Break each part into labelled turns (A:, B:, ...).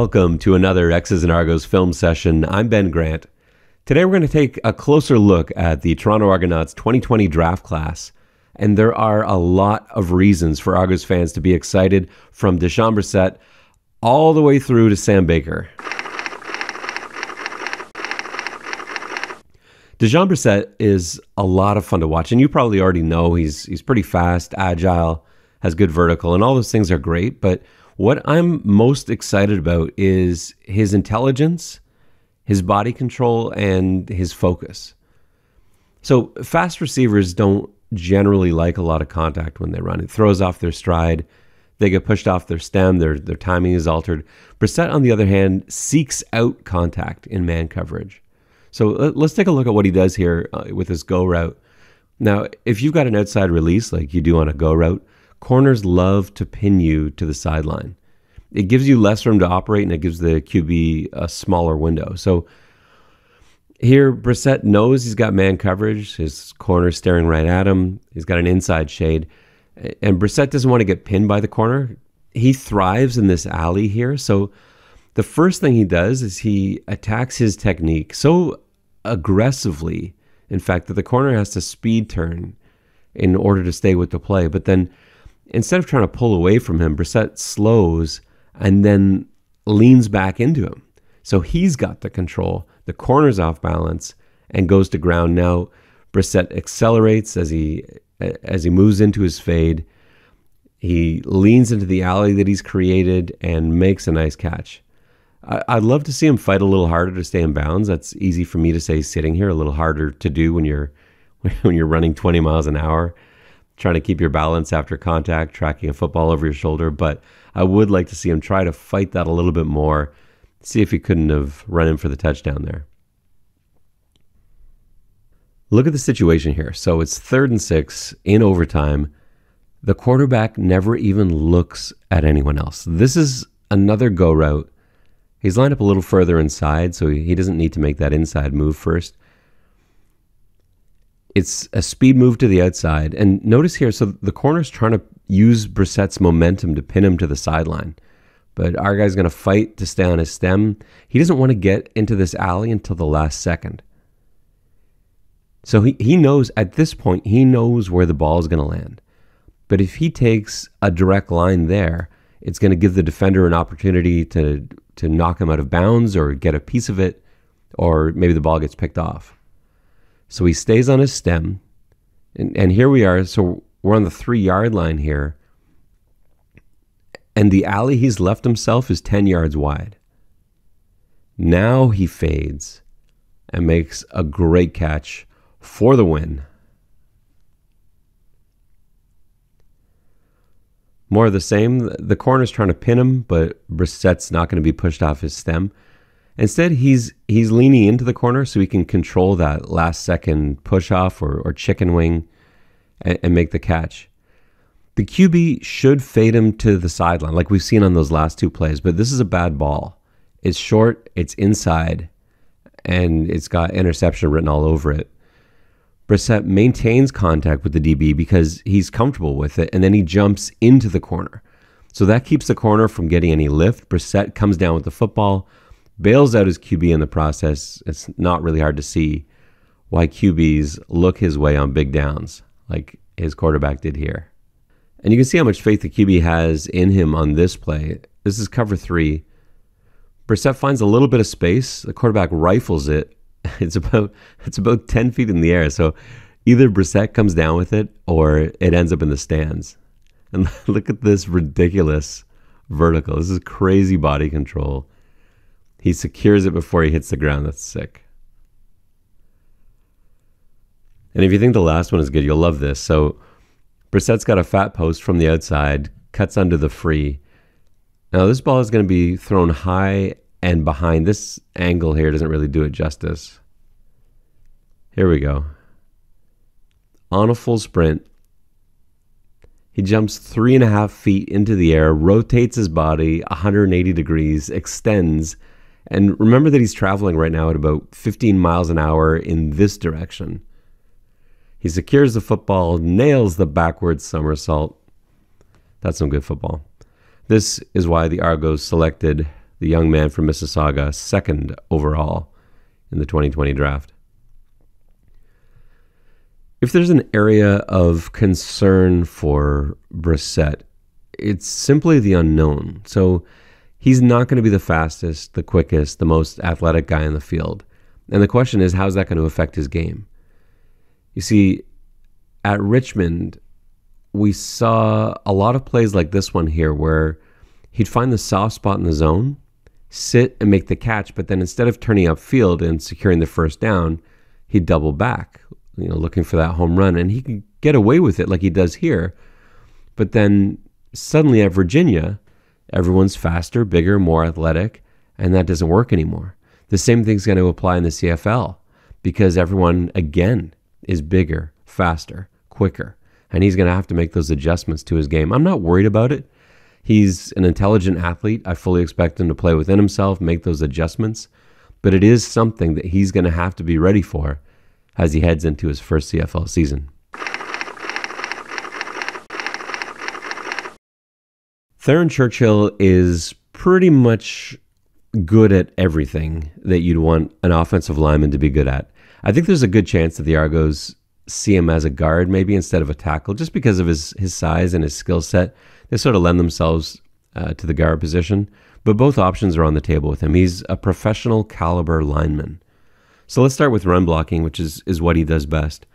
A: Welcome to another X's and Argos film session. I'm Ben Grant. Today we're going to take a closer look at the Toronto Argonauts 2020 draft class. And there are a lot of reasons for Argos fans to be excited from Dejon Brissett all the way through to Sam Baker. Dejon Brissett is a lot of fun to watch, and you probably already know he's he's pretty fast, agile, has good vertical, and all those things are great. But what I'm most excited about is his intelligence, his body control, and his focus. So fast receivers don't generally like a lot of contact when they run. It throws off their stride. They get pushed off their stem. Their their timing is altered. Brissett, on the other hand, seeks out contact in man coverage. So let's take a look at what he does here uh, with his go route. Now, if you've got an outside release like you do on a go route, corners love to pin you to the sideline. It gives you less room to operate and it gives the QB a smaller window. So here, Brissett knows he's got man coverage. His corner staring right at him. He's got an inside shade. And Brissett doesn't want to get pinned by the corner. He thrives in this alley here. So the first thing he does is he attacks his technique so aggressively, in fact, that the corner has to speed turn in order to stay with the play. But then instead of trying to pull away from him, Brissett slows and then leans back into him. So he's got the control. The corner's off balance and goes to ground. Now Brissett accelerates as he as he moves into his fade. He leans into the alley that he's created and makes a nice catch. I'd love to see him fight a little harder to stay in bounds. That's easy for me to say sitting here, a little harder to do when you're when you're running 20 miles an hour, trying to keep your balance after contact, tracking a football over your shoulder. But I would like to see him try to fight that a little bit more, see if he couldn't have run in for the touchdown there. Look at the situation here. So it's third and six in overtime. The quarterback never even looks at anyone else. This is another go route He's lined up a little further inside, so he doesn't need to make that inside move first. It's a speed move to the outside. And notice here, so the corner's trying to use Brissett's momentum to pin him to the sideline. But our guy's going to fight to stay on his stem. He doesn't want to get into this alley until the last second. So he, he knows at this point, he knows where the ball is going to land. But if he takes a direct line there, it's going to give the defender an opportunity to to knock him out of bounds or get a piece of it, or maybe the ball gets picked off. So he stays on his stem, and, and here we are. So we're on the three yard line here, and the alley he's left himself is 10 yards wide. Now he fades and makes a great catch for the win. More of the same. The corner's trying to pin him, but Brissett's not going to be pushed off his stem. Instead, he's he's leaning into the corner so he can control that last second push off or, or chicken wing and, and make the catch. The QB should fade him to the sideline, like we've seen on those last two plays, but this is a bad ball. It's short, it's inside, and it's got interception written all over it. Brissett maintains contact with the DB because he's comfortable with it, and then he jumps into the corner. So that keeps the corner from getting any lift. Brissett comes down with the football, bails out his QB in the process. It's not really hard to see why QBs look his way on big downs, like his quarterback did here. And you can see how much faith the QB has in him on this play. This is cover three. Brissett finds a little bit of space. The quarterback rifles it It's about it's about ten feet in the air. So either Brissett comes down with it or it ends up in the stands. And look at this ridiculous vertical. This is crazy body control. He secures it before he hits the ground. That's sick. And if you think the last one is good, you'll love this. So Brissett's got a fat post from the outside, cuts under the free. Now this ball is going to be thrown high and behind. This angle here doesn't really do it justice. Here we go. On a full sprint, he jumps three and a half feet into the air, rotates his body 180 degrees, extends, and remember that he's traveling right now at about 15 miles an hour in this direction. He secures the football, nails the backwards somersault. That's some good football. This is why the Argos selected the young man from Mississauga, second overall in the 2020 draft. If there's an area of concern for Brissett, it's simply the unknown. So he's not going to be the fastest, the quickest, the most athletic guy in the field. And the question is, how's that going to affect his game? You see, at Richmond, we saw a lot of plays like this one here where he'd find the soft spot in the zone, sit and make the catch, but then instead of turning upfield and securing the first down, he'd double back, you know, looking for that home run. And he could get away with it like he does here. But then suddenly at Virginia, everyone's faster, bigger, more athletic, and that doesn't work anymore. The same thing's going to apply in the CFL because everyone, again, is bigger, faster, quicker. And he's going to have to make those adjustments to his game. I'm not worried about it. He's an intelligent athlete. I fully expect him to play within himself, make those adjustments. But it is something that he's going to have to be ready for as he heads into his first CFL season. Theren Churchill is pretty much good at everything that you'd want an offensive lineman to be good at. I think there's a good chance that the Argos see him as a guard maybe instead of a tackle just because of his, his size and his skill set. They sort of lend themselves uh, to the guard position, but both options are on the table with him. He's a professional caliber lineman. So let's start with run blocking, which is, is what he does best.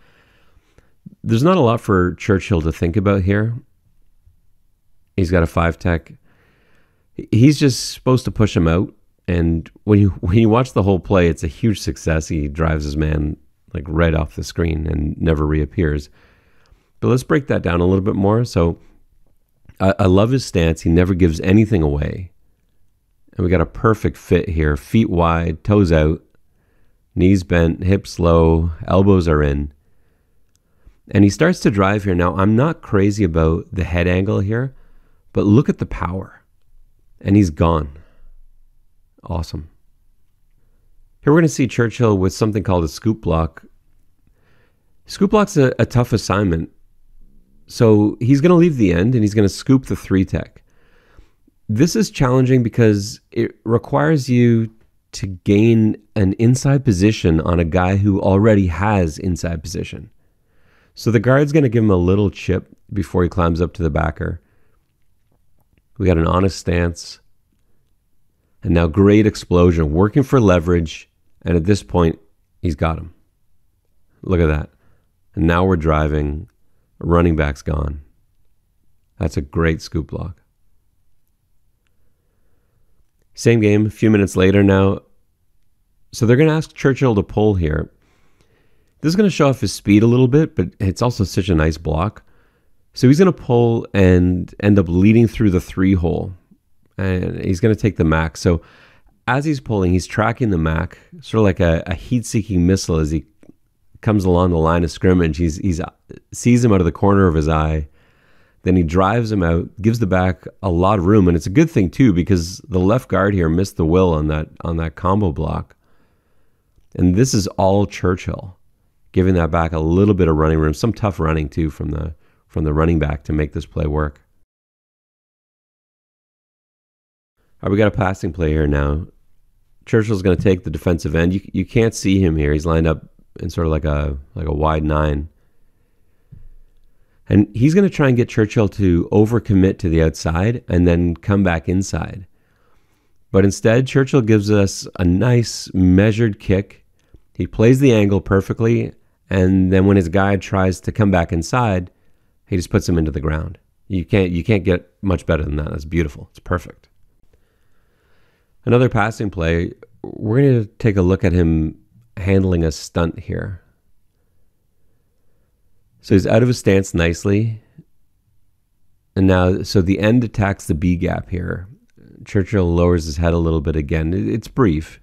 A: There's not a lot for Churchill to think about here. He's got a five tech. He's just supposed to push him out. And when you when you watch the whole play, it's a huge success. He drives his man like right off the screen and never reappears. But let's break that down a little bit more. So I, I love his stance. He never gives anything away. And we got a perfect fit here. Feet wide, toes out, knees bent, hips low, elbows are in. And he starts to drive here. Now, I'm not crazy about the head angle here. But look at the power. And he's gone. Awesome. Here we're going to see Churchill with something called a scoop block. Scoop block's a, a tough assignment. So he's going to leave the end and he's going to scoop the three tech. This is challenging because it requires you to gain an inside position on a guy who already has inside position. So the guard's going to give him a little chip before he climbs up to the backer. We got an honest stance. And now great explosion, working for leverage. And at this point, he's got him. Look at that. And now we're driving. Running back's gone. That's a great scoop block. Same game, a few minutes later now. So they're going to ask Churchill to pull here. This is going to show off his speed a little bit, but it's also such a nice block. So he's going to pull and end up leading through the three hole, and he's going to take the Mac. So as he's pulling, he's tracking the Mac, sort of like a, a heat-seeking missile as he comes along the line of scrimmage. He's he's uh, sees him out of the corner of his eye. Then he drives him out, gives the back a lot of room, and it's a good thing too because the left guard here missed the will on that on that combo block. And this is all Churchill, giving that back a little bit of running room, some tough running too from the from the running back to make this play work. All right, we got a passing play here now. Churchill's going to take the defensive end. You, you can't see him here. He's lined up in sort of like a like a wide nine. And he's going to try and get Churchill to overcommit to the outside and then come back inside. But instead, Churchill gives us a nice measured kick. He plays the angle perfectly. And then when his guy tries to come back inside, he just puts him into the ground. You can't you can't get much better than that. That's beautiful. It's perfect. Another passing play. We're going to take a look at him handling a stunt here. So he's out of his stance nicely. And now, so the end attacks the B gap here. Churchill lowers his head a little bit again. It's brief.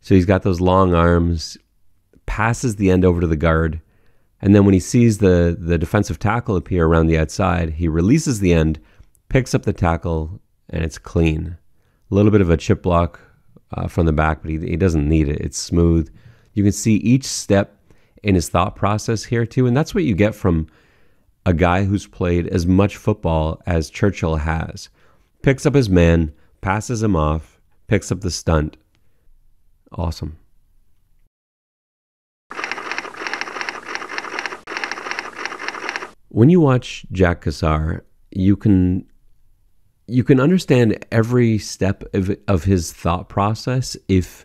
A: So he's got those long arms, passes the end over to the guard, and then when he sees the, the defensive tackle appear around the outside, he releases the end, picks up the tackle, and it's clean. A little bit of a chip block uh, from the back, but he, he doesn't need it. It's smooth. You can see each step in his thought process here, too. And that's what you get from a guy who's played as much football as Churchill has. picks up his man, passes him off, picks up the stunt. Awesome. When you watch Jack Cassar, you can you can understand every step of, of his thought process if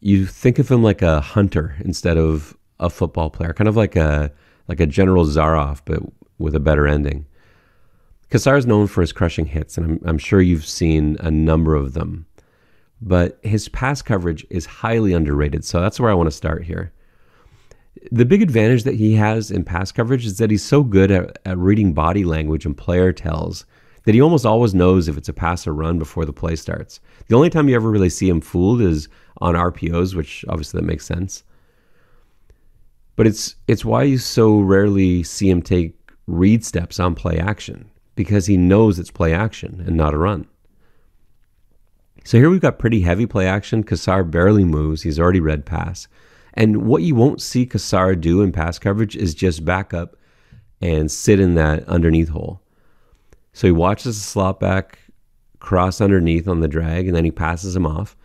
A: you think of him like a hunter instead of a football player, kind of like a like a General Zaroff, but with a better ending. Cassar is known for his crushing hits, and I'm, I'm sure you've seen a number of them. But his pass coverage is highly underrated, so that's where I want to start here. The big advantage that he has in pass coverage is that he's so good at, at reading body language and player tells that he almost always knows if it's a pass or run before the play starts. The only time you ever really see him fooled is on RPOs, which obviously that makes sense. But it's it's why you so rarely see him take read steps on play action because he knows it's play action and not a run. So here we've got pretty heavy play action. Cassar barely moves. He's already read pass. And what you won't see Cassar do in pass coverage is just back up and sit in that underneath hole. So he watches the slot back cross underneath on the drag and then he passes him off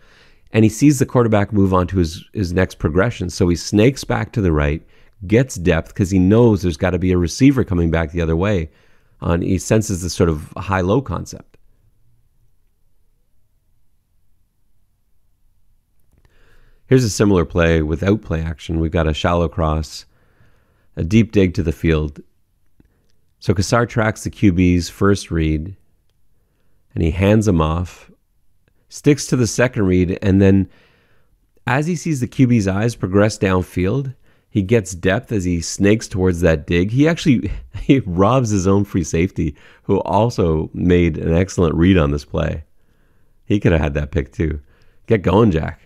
A: and he sees the quarterback move on to his, his next progression. So he snakes back to the right, gets depth because he knows there's got to be a receiver coming back the other way. On he senses this sort of high low concept. Here's a similar play without play action. We've got a shallow cross, a deep dig to the field. So Cassar tracks the QB's first read and he hands him off sticks to the second read, and then as he sees the QB's eyes progress downfield, he gets depth as he snakes towards that dig. He actually he robs his own free safety, who also made an excellent read on this play. He could have had that pick too. Get going, Jack.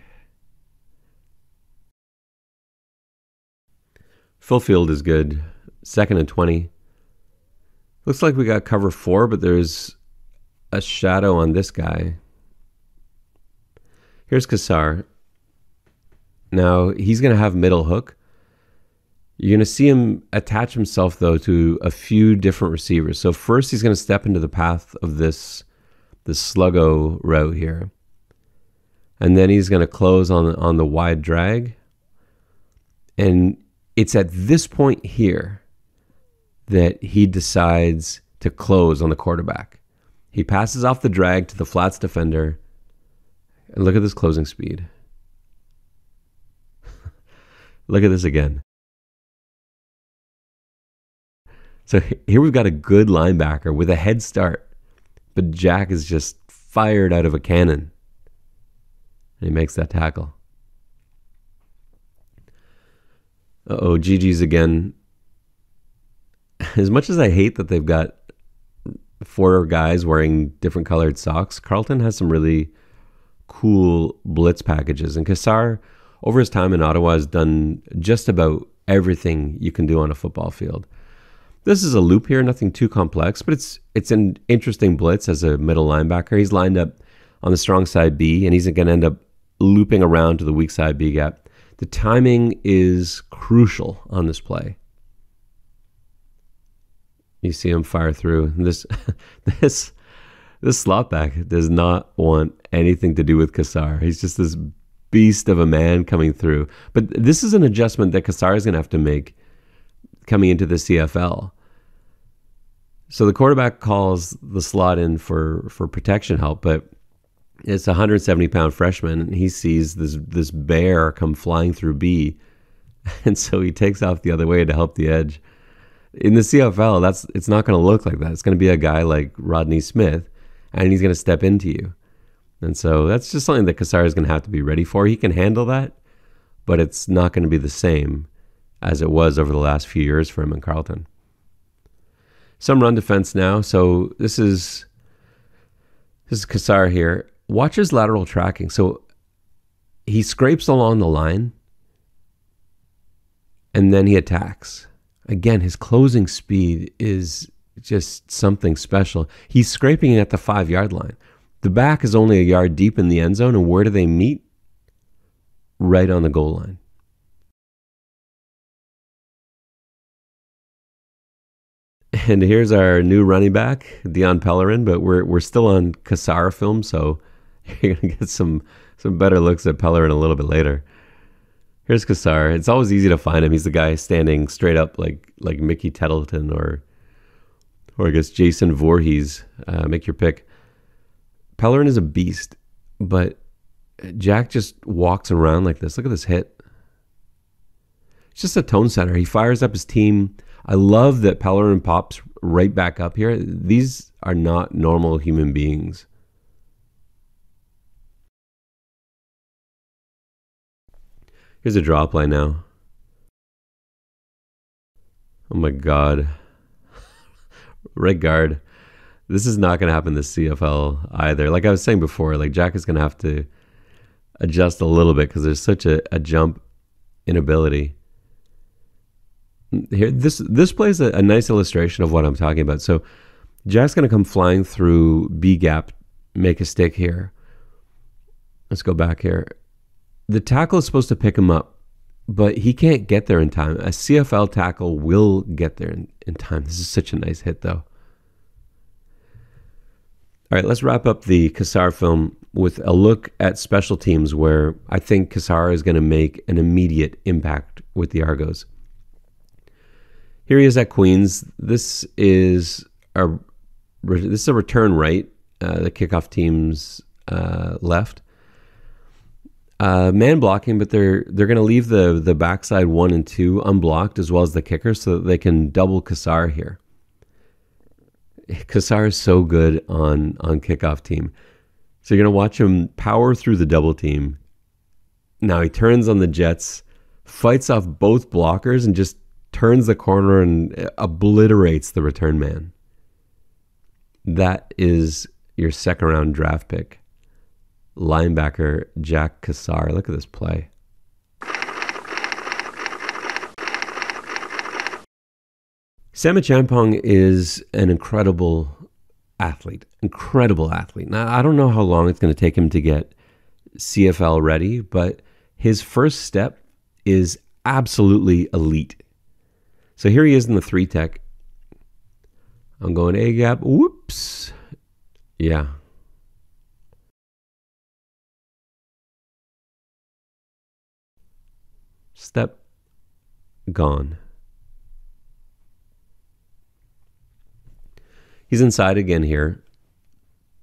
A: Full field is good. Second and 20. Looks like we got cover four, but there's a shadow on this guy. Here's Cassar. Now he's going to have middle hook. You're going to see him attach himself though to a few different receivers. So first he's going to step into the path of this this sluggo route here. And then he's going to close on on the wide drag. And it's at this point here that he decides to close on the quarterback. He passes off the drag to the flats defender and look at this closing speed. look at this again. So here we've got a good linebacker with a head start, but Jack is just fired out of a cannon. And he makes that tackle. Oh, GG's again. As much as I hate that they've got four guys wearing different colored socks, Carleton has some really cool blitz packages. And Cassar, over his time in Ottawa, has done just about everything you can do on a football field. This is a loop here, nothing too complex, but it's it's an interesting blitz as a middle linebacker. He's lined up on the strong side B, and he's going to end up looping around to the weak side B gap. The timing is crucial on this play. You see him fire through this. this this slot back does not want anything to do with Cassar. He's just this beast of a man coming through. But this is an adjustment that Cassar is going to have to make coming into the CFL. So the quarterback calls the slot in for for protection help, but it's a 170 pound freshman, and he sees this this bear come flying through B, and so he takes off the other way to help the edge. In the CFL, that's it's not going to look like that. It's going to be a guy like Rodney Smith, and he's going to step into you. And so that's just something that Cassar is going to have to be ready for. He can handle that, but it's not going to be the same as it was over the last few years for him in Carleton. Some run defense now. So this is this is Cassar here. Watch his lateral tracking. So he scrapes along the line and then he attacks. Again, his closing speed is just something special. He's scraping at the five yard line. The back is only a yard deep in the end zone, and where do they meet? Right on the goal line. And here's our new running back, Dion Pellerin, but we're we're still on Cassar film, so you're gonna get some some better looks at Pellerin a little bit later. Here's Cassar. It's always easy to find him. He's the guy standing straight up like like Mickey Tettleton or or I guess Jason Voorhees. Uh, make your pick. Pellerin is a beast, but Jack just walks around like this. Look at this hit. It's just a tone setter. He fires up his team. I love that Pellerin pops right back up here. These are not normal human beings. Here's a draw play now. Oh my god. right guard. This is not going to happen this CFL either. Like I was saying before, like Jack is going to have to adjust a little bit because there's such a, a jump inability. Here, this this plays a, a nice illustration of what I'm talking about. So, Jack's going to come flying through B gap, make a stick here. Let's go back here. The tackle is supposed to pick him up, but he can't get there in time. A CFL tackle will get there in, in time. This is such a nice hit, though. All right, let's wrap up the Cassar film with a look at special teams where I think Cassar is going to make an immediate impact with the Argos. Here he is at Queens. This is a this is a return right. Uh, the kickoff team's uh, left. Uh, man blocking, but they're they're going to leave the the backside one and two unblocked as well as the kicker, so that they can double Cassar here. Cassar is so good on on kickoff team. So you're gonna watch him power through the double team. Now he turns on the Jets, fights off both blockers, and just turns the corner and obliterates the return man. That is your second round draft pick. Linebacker Jack Cassar. Look at this play. Sam Acheampong is an incredible athlete, incredible athlete. Now, I don't know how long it's going to take him to get CFL ready, but his first step is absolutely elite. So here he is in the three tech. I'm going A gap. Whoops. Yeah. Step gone. He's inside again here.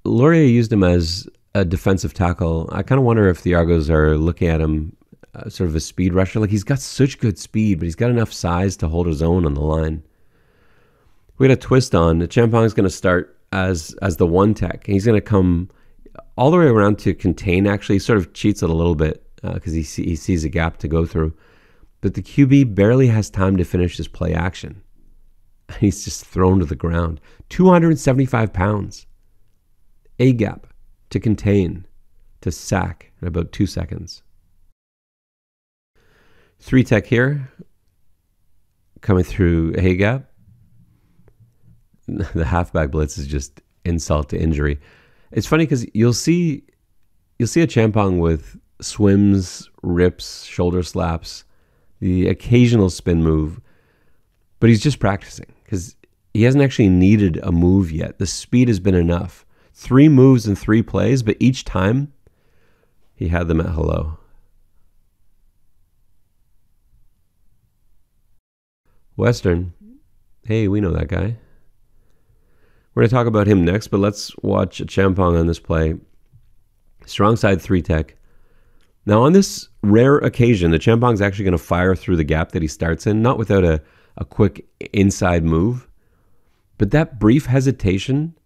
A: Laurier used him as a defensive tackle. I kind of wonder if the Argos are looking at him uh, sort of a speed rusher. Like he's got such good speed, but he's got enough size to hold his own on the line. We had a twist on. Acheampong is going to start as as the one tech, he's going to come all the way around to contain. Actually, he sort of cheats it a little bit because uh, he see, he sees a gap to go through, but the QB barely has time to finish his play action. He's just thrown to the ground. 275 pounds. A gap to contain, to sack in about two seconds. Three tech here, coming through A gap. The halfback blitz is just insult to injury. It's funny because you'll see you'll see Acheampong with swims, rips, shoulder slaps, the occasional spin move, but he's just practicing because he hasn't actually needed a move yet. The speed has been enough. Three moves and three plays, but each time he had them at hello. Western. Hey, we know that guy. We're going to talk about him next, but let's watch Acheampong on this play. Strong side three tech. Now, on this rare occasion, the Acheampong's actually going to fire through the gap that he starts in, not without a a quick inside move. But that brief hesitation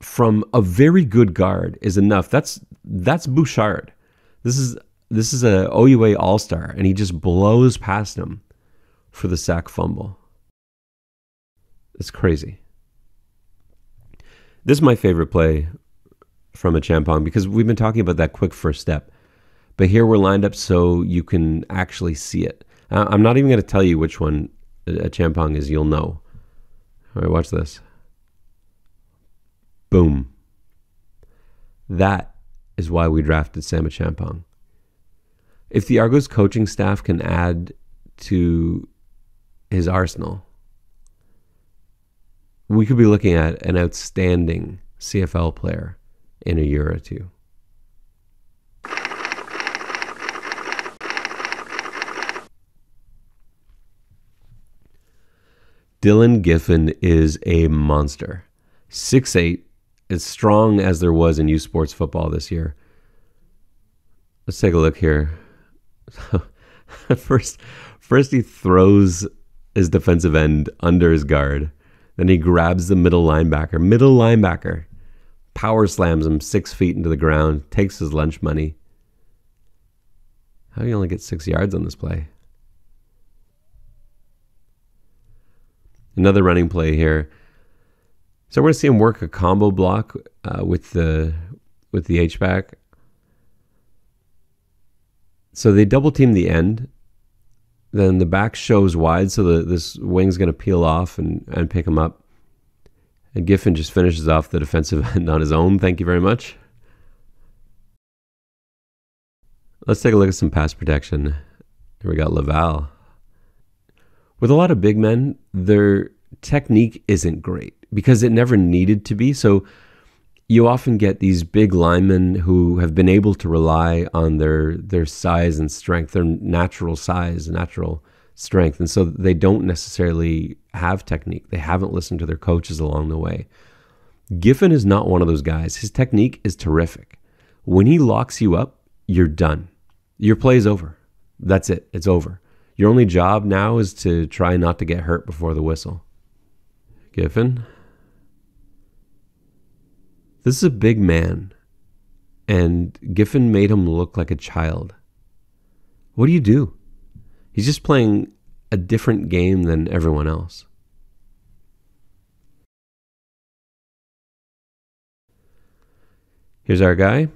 A: from a very good guard is enough. That's that's Bouchard. This is this is a OUA All Star, and he just blows past him for the sack fumble. It's crazy. This is my favorite play from Acheampong because we've been talking about that quick first step. But here we're lined up so you can actually see it. I'm not even going to tell you which one Acheampong is. You'll know. All right, watch this. Boom. That is why we drafted Sam Acheampong. If the Argos coaching staff can add to his arsenal, we could be looking at an outstanding CFL player in a year or two. Dylan Giffen is a monster. 6'8, as strong as there was in U Sports football this year. Let's take a look here. first, first he throws his defensive end under his guard. Then he grabs the middle linebacker, middle linebacker, power slams him six feet into the ground, takes his lunch money. How do you only get six yards on this play? Another running play here. So we're going to see him work a combo block uh, with the with the H back. So they double team the end. Then the back shows wide, so the, this wing's going to peel off and, and pick him up. And Giffen just finishes off the defensive end on his own. Thank you very much. Let's take a look at some pass protection. Here we got Laval. With a lot of big men, their technique isn't great because it never needed to be. So you often get these big linemen who have been able to rely on their their size and strength, their natural size, natural strength, and so they don't necessarily have technique. They haven't listened to their coaches along the way. Giffen is not one of those guys. His technique is terrific. When he locks you up, you're done. Your play is over. That's it. It's over. Your only job now is to try not to get hurt before the whistle. Giffen. This is a big man, and Giffen made him look like a child. What do you do? He's just playing a different game than everyone else. Here's our guy.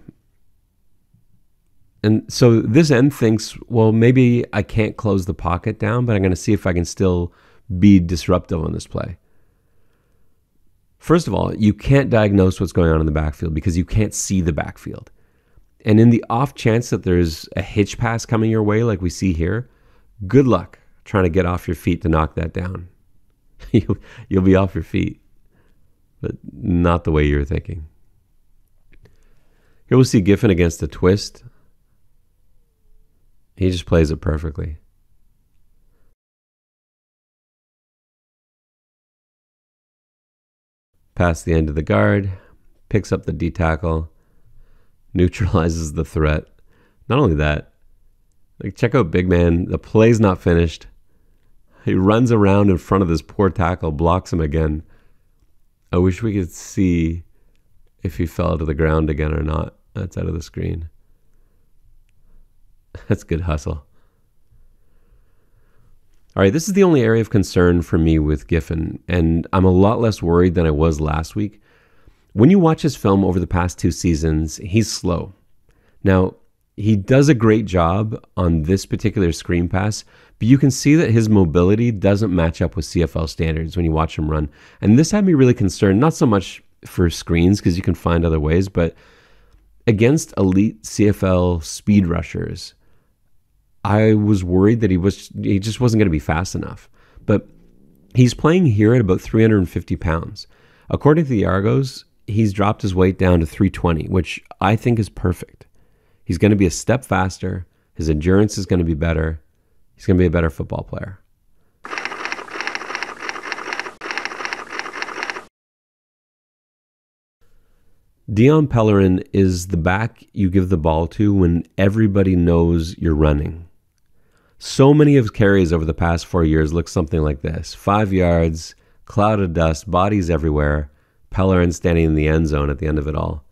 A: And so this end thinks, well, maybe I can't close the pocket down, but I'm going to see if I can still be disruptive on this play. First of all, you can't diagnose what's going on in the backfield because you can't see the backfield. And in the off chance that there's a hitch pass coming your way, like we see here, good luck trying to get off your feet to knock that down. you'll, be off your feet, but not the way you're thinking. Here we'll see Giffen against a twist. He just plays it perfectly. Past the end of the guard, picks up the D tackle, neutralizes the threat. Not only that, like check out Big Man. The play's not finished. He runs around in front of this poor tackle, blocks him again. I wish we could see if he fell to the ground again or not. That's out of the screen. That's good hustle. All right, this is the only area of concern for me with Giffen, and I'm a lot less worried than I was last week. When you watch his film over the past two seasons, he's slow. Now, he does a great job on this particular screen pass, but you can see that his mobility doesn't match up with CFL standards when you watch him run. And this had me really concerned, not so much for screens, because you can find other ways, but against elite CFL speed rushers I was worried that he was he just wasn't going to be fast enough. But he's playing here at about 350 pounds. According to the Argos, he's dropped his weight down to 320, which I think is perfect. He's going to be a step faster. His endurance is going to be better. He's going to be a better football player. Dion Pellerin is the back you give the ball to when everybody knows you're running. So many of carries over the past four years look something like this five yards, cloud of dust, bodies everywhere, Pellerin standing in the end zone at the end of it all.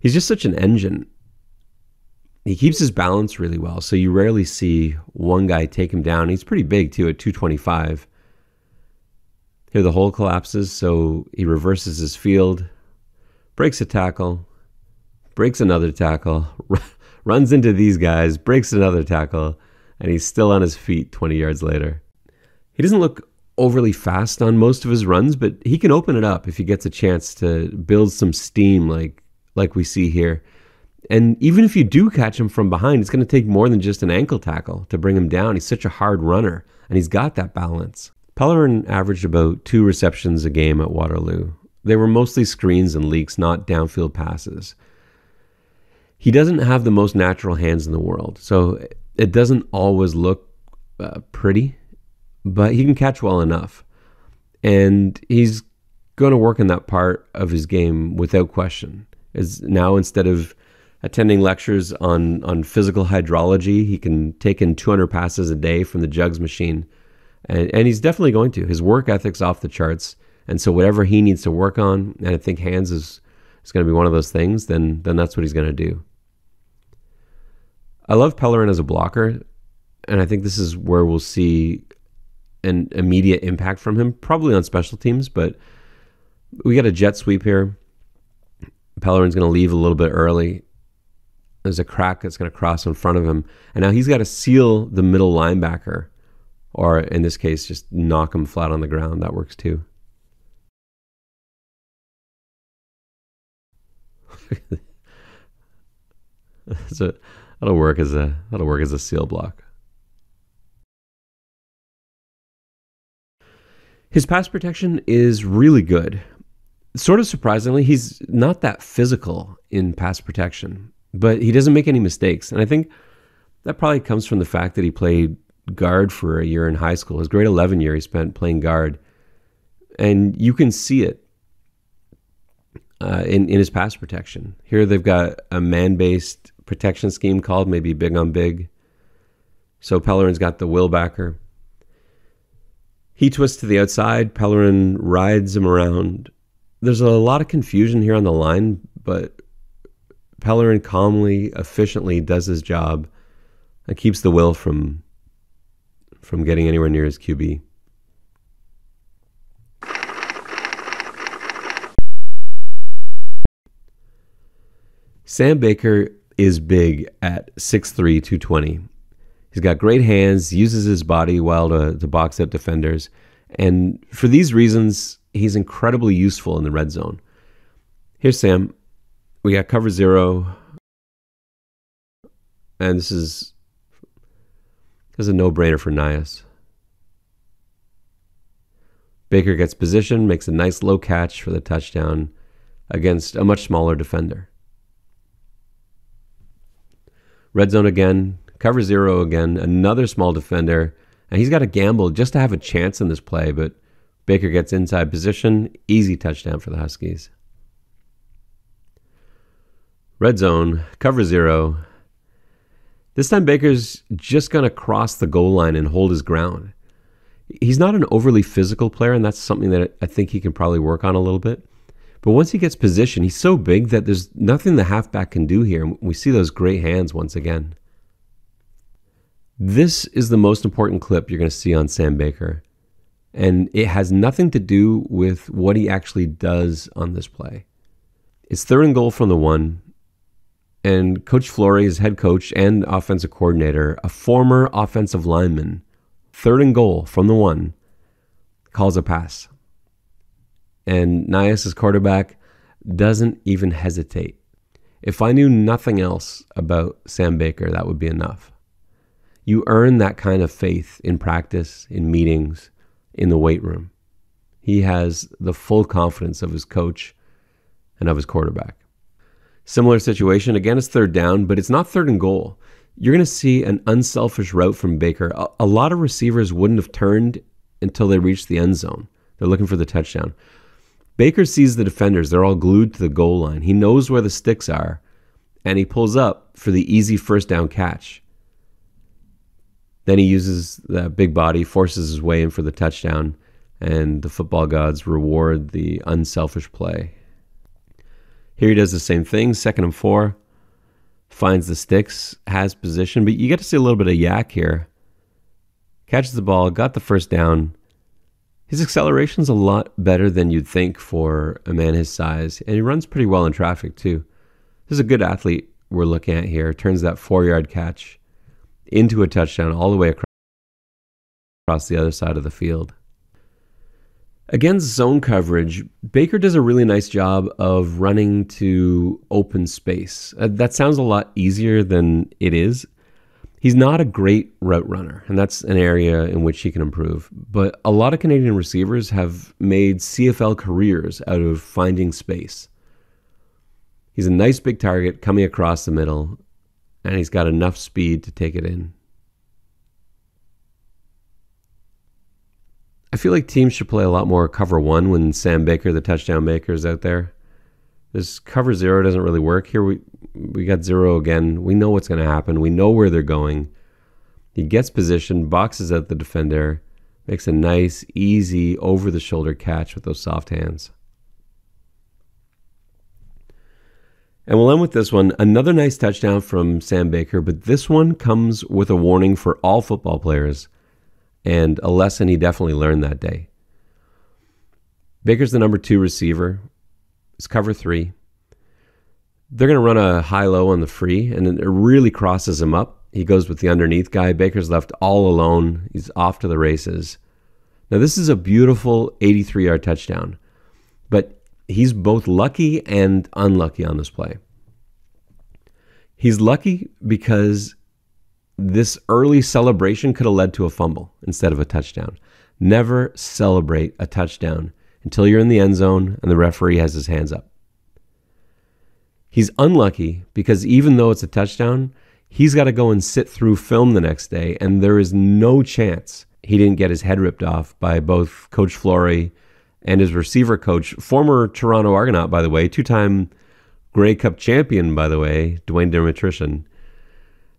A: He's just such an engine. He keeps his balance really well, so you rarely see one guy take him down. He's pretty big too at 225. Here the hole collapses, so he reverses his field, breaks a tackle, breaks another tackle, runs into these guys, breaks another tackle, and he's still on his feet 20 yards later. He doesn't look overly fast on most of his runs, but he can open it up if he gets a chance to build some steam like like we see here. And even if you do catch him from behind, it's going to take more than just an ankle tackle to bring him down. He's such a hard runner, and he's got that balance. Pellerin averaged about two receptions a game at Waterloo. They were mostly screens and leaks, not downfield passes. He doesn't have the most natural hands in the world, so it doesn't always look uh, pretty, but he can catch well enough. And he's going to work in that part of his game without question. Is now instead of attending lectures on on physical hydrology, he can take in 200 passes a day from the jugs machine, and and he's definitely going to. His work ethic's off the charts, and so whatever he needs to work on, and I think hands is is going to be one of those things. Then then that's what he's going to do. I love Pellerin as a blocker, and I think this is where we'll see an immediate impact from him, probably on special teams. But we got a jet sweep here. Pellerin's going to leave a little bit early. There's a crack that's going to cross in front of him, and now he's got to seal the middle linebacker, or in this case, just knock him flat on the ground. That works too. so that'll work as a that'll work as a seal block. His pass protection is really good. Sort of surprisingly, he's not that physical in pass protection, but he doesn't make any mistakes. And I think that probably comes from the fact that he played guard for a year in high school. His grade 11 year, he spent playing guard. And you can see it uh, in, in his pass protection. Here they've got a man based protection scheme called maybe big on big. So Pellerin's got the will backer. He twists to the outside. Pellerin rides him around. There's a lot of confusion here on the line, but Pellerin calmly, efficiently does his job and keeps the will from from getting anywhere near his QB. Sam Baker is big at 6'3, 220. He's got great hands, uses his body well to, to box up defenders. And for these reasons, he's incredibly useful in the red zone. Here's Sam. We got cover zero. And this is this is a no-brainer for Nyhus. Baker gets position, makes a nice low catch for the touchdown against a much smaller defender. Red zone again, cover zero again, another small defender, and he's got to gamble just to have a chance in this play, but Baker gets inside position, easy touchdown for the Huskies. Red zone, cover zero. This time Baker's just going to cross the goal line and hold his ground. He's not an overly physical player, and that's something that I think he can probably work on a little bit. But once he gets position, he's so big that there's nothing the halfback can do here. And we see those great hands once again. This is the most important clip you're going to see on Sam Baker. And it has nothing to do with what he actually does on this play. It's third and goal from the one. And Coach Flory is head coach and offensive coordinator, a former offensive lineman, third and goal from the one, calls a pass. And Nyhus' quarterback doesn't even hesitate. If I knew nothing else about Sam Baker, that would be enough. You earn that kind of faith in practice, in meetings, in the weight room. He has the full confidence of his coach and of his quarterback. Similar situation, again, it's third down, but it's not third and goal. You're going to see an unselfish route from Baker. A, a lot of receivers wouldn't have turned until they reached the end zone. They're looking for the touchdown. Baker sees the defenders, they're all glued to the goal line. He knows where the sticks are, and he pulls up for the easy first down catch. Then he uses that big body, forces his way in for the touchdown, and the football gods reward the unselfish play. Here he does the same thing, second and four, finds the sticks, has position, but you get to see a little bit of YAC here. Catches the ball, got the first down. His acceleration's a lot better than you'd think for a man his size, and he runs pretty well in traffic too. This is a good athlete we're looking at here. Turns that four yard catch into a touchdown all the way across the other side of the field. Against zone coverage, Baker does a really nice job of running to open space. Uh, that sounds a lot easier than it is. He's not a great route runner, and that's an area in which he can improve. But a lot of Canadian receivers have made CFL careers out of finding space. He's a nice big target coming across the middle, and he's got enough speed to take it in. I feel like teams should play a lot more cover one when Sam Baker, the touchdown maker, is out there. This cover zero doesn't really work. Here we we got zero again. We know what's going to happen. We know where they're going. He gets positioned, boxes out the defender, makes a nice, easy, over the shoulder catch with those soft hands. And we'll end with this one. Another nice touchdown from Sam Baker, but this one comes with a warning for all football players and a lesson he definitely learned that day. Baker's the number two receiver. It's cover three they're going to run a high low on the free, and it really crosses him up. He goes with the underneath guy. Baker's left all alone. He's off to the races. Now, this is a beautiful 83 yard touchdown, but he's both lucky and unlucky on this play. He's lucky because this early celebration could have led to a fumble instead of a touchdown. Never celebrate a touchdown until you're in the end zone and the referee has his hands up. He's unlucky because even though it's a touchdown, he's got to go and sit through film the next day, and there is no chance he didn't get his head ripped off by both Coach Flory and his receiver coach, former Toronto Argonaut, by the way, two time Grey Cup champion, by the way, Dwayne Dermatrician.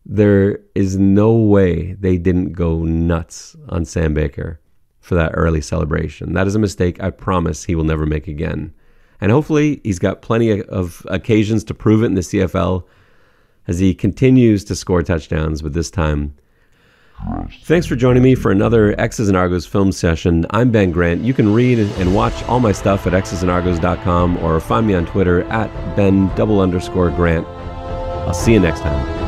A: There is no way they didn't go nuts on Sam Baker for that early celebration. That is a mistake I promise he will never make again. And hopefully, he's got plenty of occasions to prove it in the CFL as he continues to score touchdowns, but this time. Thanks for joining me for another X's and Argos film session. I'm Ben Grant. You can read and watch all my stuff at xsandargos.com or find me on Twitter at Ben double underscore Grant. I'll see you next time.